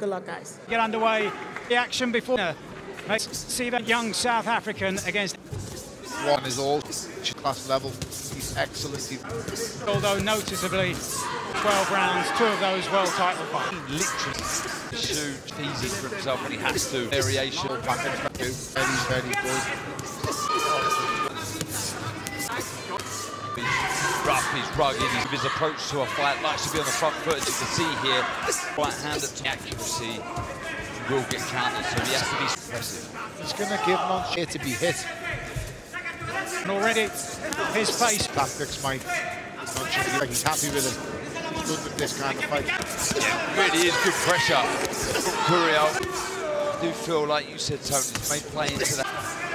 Good luck, guys. Get underway. The action before. Let's see that young South African against. One is all class level. He's excellent. He Although noticeably, 12 rounds, two of those world title fights. Literally shoot easy for himself when he has to. Variation. very, very good. Rough, he's rugged, he's, his approach to a fight likes to be on the front foot, as you can see here. Right hand at accuracy will get counted, so he has to be impressive. He's going to give Montier to be hit. And already, his face. Tactics, Mike. Montier, he's happy with it. He's good with this kind of fight. Yeah, really is good pressure Curiel. I do feel like you said, Tony, this may play into that.